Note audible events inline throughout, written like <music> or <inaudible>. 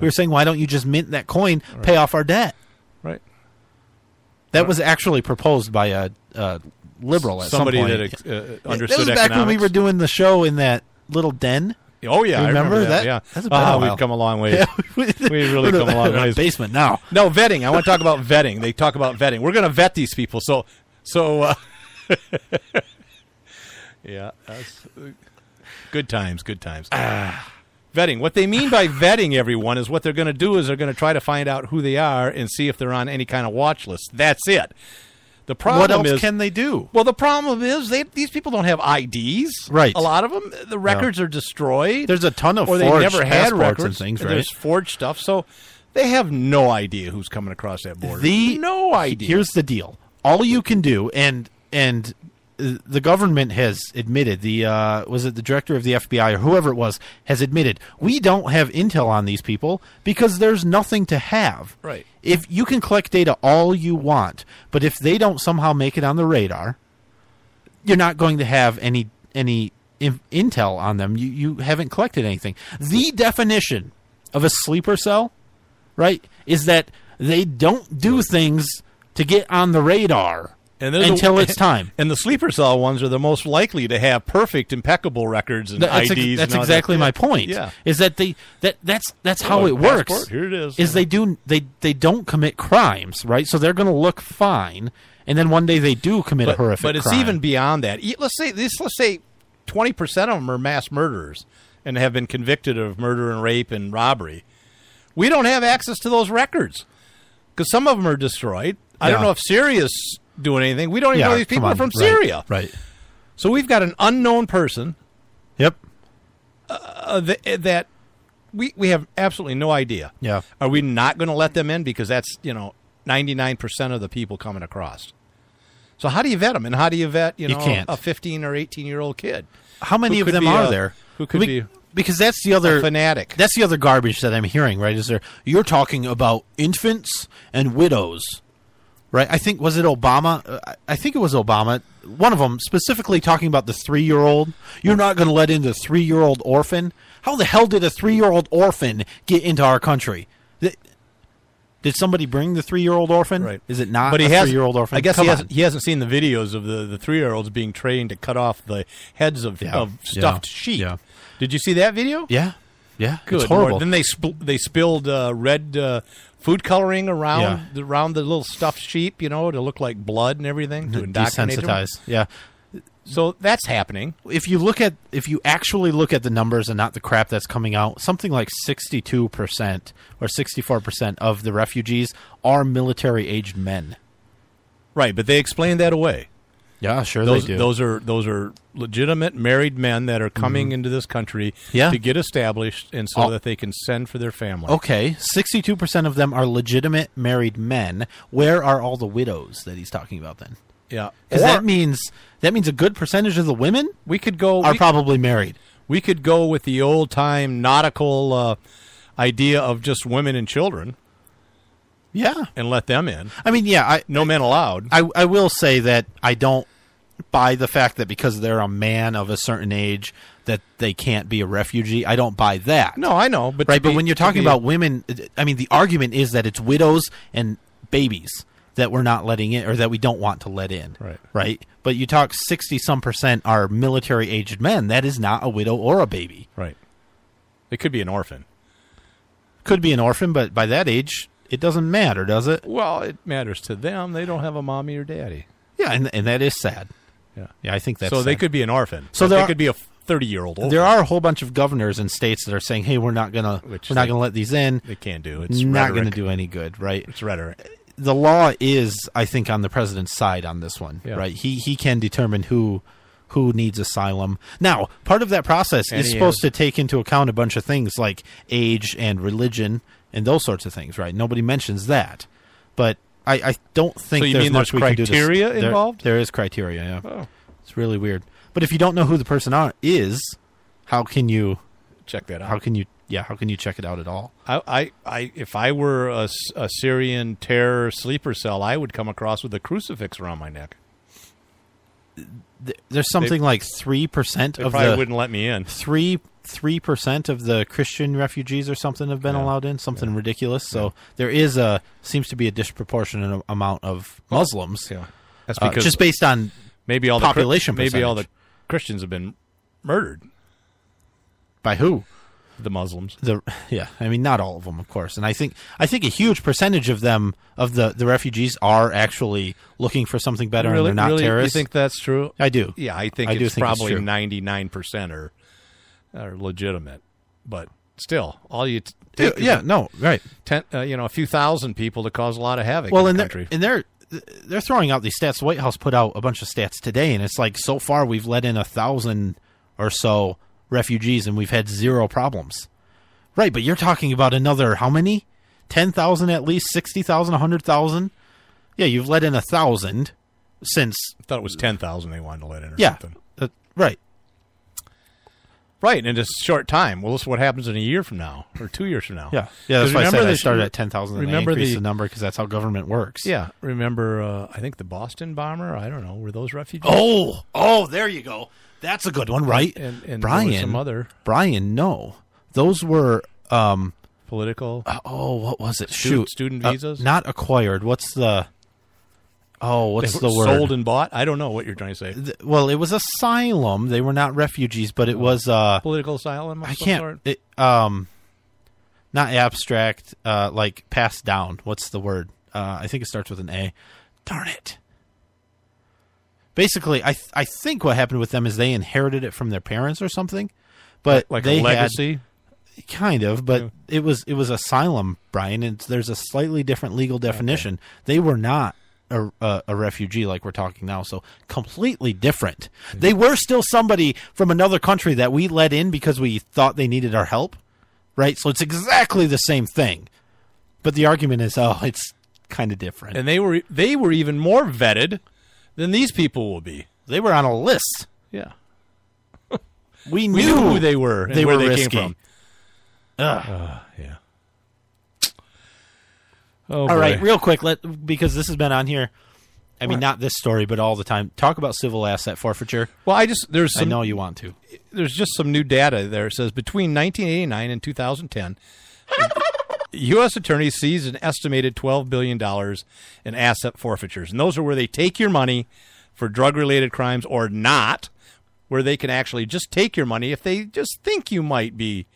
We were saying, why don't you just mint that coin, pay off our debt? Right. That was actually proposed by a, a liberal at Somebody some that point. ex- uh, that was back when we were doing the show in that little den. Oh yeah, I Remember remember that? that? Yeah, That's been a while. we've come a long way. <laughs> Yeah, We've really come a long ways. Basement now. No vetting. I want to talk about vetting. They talk about vetting. We're going to vet these people. So, so, uh, <laughs> yeah, uh, good times. Good times. Ah. Vetting. What they mean by <laughs> vetting, everyone, is what they're going to do is they're going to try to find out who they are and see if they're on any kind of watch list. That's it. The problem What else is can they do? well, the problem is they these people don't have IDs. Right. A lot of them, the records are destroyed. There's a ton of or they never had records and things, right? There's forged stuff, so they have no idea who's coming across that border. The no idea. Here's the deal: all you can do, and and the government has admitted the uh, was it the director of the FBI or whoever it was has admitted we don't have intel on these people because there's nothing to have. Right. If you can collect data all you want, but if they don't somehow make it on the radar, you're not going to have any any in, intel on them. You you haven't collected anything. The definition of a sleeper cell, right, is that they don't do things to get on the radar And a- until it's time. And the sleeper cell ones are the most likely to have perfect, impeccable records and That's, ex- IDs. that's and exactly that. my point. Yeah. is that they that that's that's how Oh, it works. here it is. Is they do they they don't commit crimes, right? So they're going to look fine, and then one day they do commit a But, horrific. but it's crime. even beyond that. Let's say this. Let's say twenty percent of them are mass murderers and have been convicted of murder and rape and robbery. We don't have access to those records because some of them are destroyed. I don't know if Syria's doing anything. We don't even yeah, know these people are from right, Syria. right? So we've got an unknown person Yep. uh, th- that we we have absolutely no idea. Yeah. Are we not going to let them in because that's you know ninety nine percent of the people coming across? So how do you vet them, and how do you vet you You know can't. a fifteen or eighteen year old kid? How many of them are a- there? who could Be- be because that's the other a fanatic? That's the other garbage that I'm hearing. Right? Is there? You're talking about infants and widows, right? I think was it Obama? Uh, I- think it was Obama. One of them specifically talking about the three year old. You're not going to let in the three year old orphan. How the hell did a three year old orphan get into our country? Did somebody bring the three year old orphan? Right. Is it not but he a has three year old orphan? I guess Come he hasn't, he hasn't seen the videos of the, the three year olds being trained to cut off the heads of, Yeah. of stuffed Yeah. sheep. Yeah. Did you see that video? Yeah. Yeah. Good it's horrible. Lord. Then they spl- they spilled uh, red uh, food coloring around Yeah. the, around the little stuffed sheep, you know, to look like blood and everything to. Desensitize. Yeah. So that's happening. if you look at if you actually look at the numbers and not the crap that's coming out, something like 62% or 64% of the refugees are military aged men. Right, but they explained that away. Yeah, sure Those they do. those are those are legitimate married men that are coming into this country Mm-hmm. Yeah. to get established and so Oh. that they can send for their family. okay, 62% of them are legitimate married men. Where are all the widows that he's talking about then? Yeah. Cuz that means that means a good percentage of the women we could go are we, probably married. we could go with the old time nautical uh, idea of just women and children Yeah. and let them in. I mean, yeah, I No men allowed. I, I will say that I don't buy the fact that because they're a man of a certain age that they can't be a refugee. I don't buy that. no, I know, but right. But be- when you're talking about women, I mean, the argument is that it's widows and babies that we're not letting in, or that we don't want to let in. Right. Right. But you talk sixty some percent are military aged men. That is not a widow or a baby. right, it could be an orphan. Could be an orphan, but by that age, it doesn't matter, does it? Well, it matters to them. They don't have a mommy or daddy. Yeah, and and that is sad. Yeah. Yeah, I think that's so they could be an orphan. So So they are- could be a thirty-year-old. There are a whole bunch of governors in states that are saying, "Hey, we're not gonna, Which we're not they- gonna let these in. They can't do. It's not rhetoric. gonna do any good." Right? It's rhetoric. The law is, I think, on the president's side on this one. Yeah. Right? He he can determine who who needs asylum. Now, part of that process And is supposed has- to take into account a bunch of things like age and religion and those sorts of things. Right? Nobody mentions that, but I, I don't think So you there's much there's we can do. criteria there- involved? There is criteria. Yeah, Oh, it's really weird. But if you don't know who the person are, is, how can you? check that out. How can you? Yeah, how can you check it out at all? I, I, I, if I were a Syrian terror sleeper cell, I would come across with a crucifix around my neck. Th- There's something like three percent They of probably the wouldn't let me in. three three percent of the Christian refugees or something have been Yeah. allowed in, something ridiculous. So there is a seems to be a disproportionate amount of Muslims, Yeah. That's uh, because just based on maybe all the population maybe all the. Christians have been murdered. by who. The Muslims. the yeah i mean not all of them of course. And i think i think a huge percentage of them of the the refugees are actually looking for something better really, and they're not really, terrorists? You think that's true? i do. Yeah, I think I it's do think probably ninety nine percent are are legitimate, but still, all you t- yeah, yeah no right. ten, uh, you know, a few thousand people to cause a lot of havoc well in and the they're country. and they're they're throwing out these stats. The white house put out a bunch of stats today and it's like so far we've let in a thousand or so refugees and we've had zero problems. Right but you're talking about another how many? 10,000 at least 60,000 100,000 yeah you've let in a thousand since I thought it was ten thousand they wanted to let in, or yeah. something. uh, right Right, in a short time. Well, this is what happens in a year from now or two years from now. Yeah, yeah. That's why I remember said I the- started at ten thousand. remember increase the- the, number because that's how government works. Yeah, remember? Uh, I think the Boston bomber. I don't know. Were those refugees? Oh, oh, there you go. That's a good one, right? and, and Brian, some other Brian, no, those were. um political. uh, Oh, what was it? Student- Shoot, student Uh, visas? not acquired. What's the? Oh, what's the word? Sold and bought. I don't know what you're trying to say. Th- well, it was asylum. They were not refugees, but it was. uh Political asylum. I can't. It, um, not abstract. Uh, like passed down. What's the word? Uh, I think it starts with an A. Darn it. Basically, I th- I think what happened with them is they inherited it from their parents or something, but Like they a legacy. had kind of. But Yeah. it was it was asylum, Brian. And there's a slightly different legal definition. They were not. A, a, a refugee like we're talking now so completely different they were still somebody from another country that we let in because we thought they needed our help right so it's exactly the same thing but the argument is oh it's kind of different and they were they were even more vetted than these people will be. they were on a list Yeah, we <laughs> knew, we knew who they were and they where were they risky. came from. Ugh. Yeah. Oh, all right real quick let because this has been on here i mean not this story but all the time. Talk about civil asset forfeiture. Well, I just there's i know you want to. there's just some new data there. It says between 1989 and 2010, U.S. <laughs> attorneys seized an estimated 12 billion dollars in asset forfeitures, and those are where they take your money for drug-related crimes or not, where they can actually just take your money if they just think you might be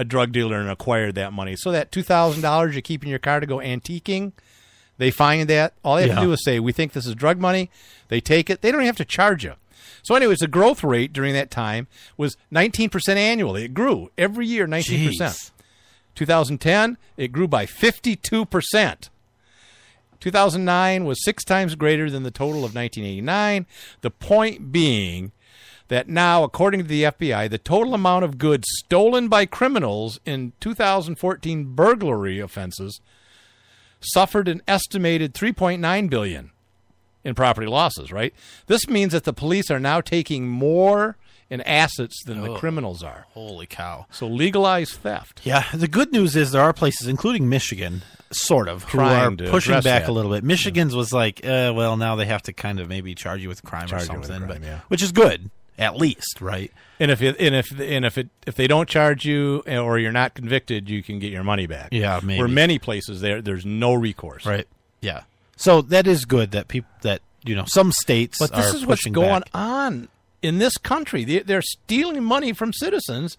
a drug dealer and acquired that money. So that two thousand dollars you keep in your car to go antiquing, they find that all they have to do is say, "We think this is drug money." They take it. They don't even have to charge you. So, anyways, the growth rate during that time was 19% annually. It grew every year, 19%. Jeez. 2010, it grew by 52%. 2009 was six times greater than the total of 1989. The point being that now, according to the FBI, the total amount of goods stolen by criminals in 2014 burglary offenses suffered an estimated 3.9 billion in property losses, right? This means that the police are now taking more in assets than the criminals are. holy cow So legalize theft. Yeah, the good news is there are places, including Michigan, sort of, who are pushing back that. a little bit. Michigan's was like, uh, well, now they have to kind of maybe charge you with crime Charge or something, crime, but yeah. which is good at least, right? And if it, and if and if it if they don't charge you eh, or you're not convicted, you can get your money back. Yeah, maybe. Where many places there there's no recourse. Right. Yeah. So that is good that people that you know some states But this is what's going back. on in this country. They, they're stealing money from citizens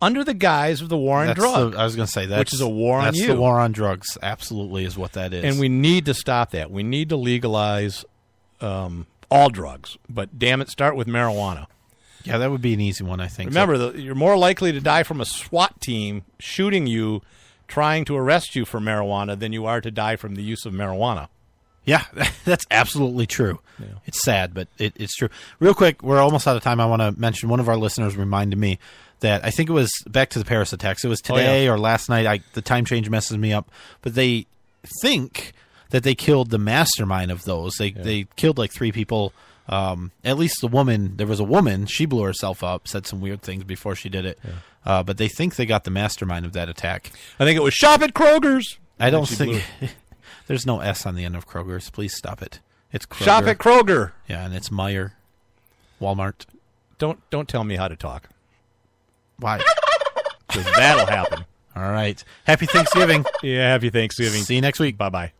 under the guise of the war on That's drugs. the- I was going to say that's is a war on that's you. the war on drugs. Absolutely, is what that is. and we need to stop that. We need to legalize um, all drugs. But damn it, start with marijuana. Yeah, that would be an easy one. I think. Remember, the, you're more likely to die from a SWAT team shooting you, trying to arrest you for marijuana, than you are to die from the use of marijuana. Yeah, <laughs> that's absolutely true. It's sad, but it, it's true. Real quick, we're almost out of time. I want to mention one of our listeners reminded me that I think it was back to the Paris attacks. It was Oh, yeah. today or last night. I, the time change messes me up, but they think that they killed the mastermind of those. They they killed like three people. Um, at least the woman. There was a woman. She blew herself up. Said some weird things before she did it. Uh, but they think they got the mastermind of that attack. I think it was shop at Kroger's. I don't think. <laughs> there's no S on the end of Kroger's. Please stop it. It's Kroger. Shop at Kroger. Yeah, and it's Meijer, Walmart. Don't don't tell me how to talk. Why? <laughs> Because that'll happen. All right. Happy Thanksgiving. Yeah, happy Thanksgiving. See you next week. Bye bye.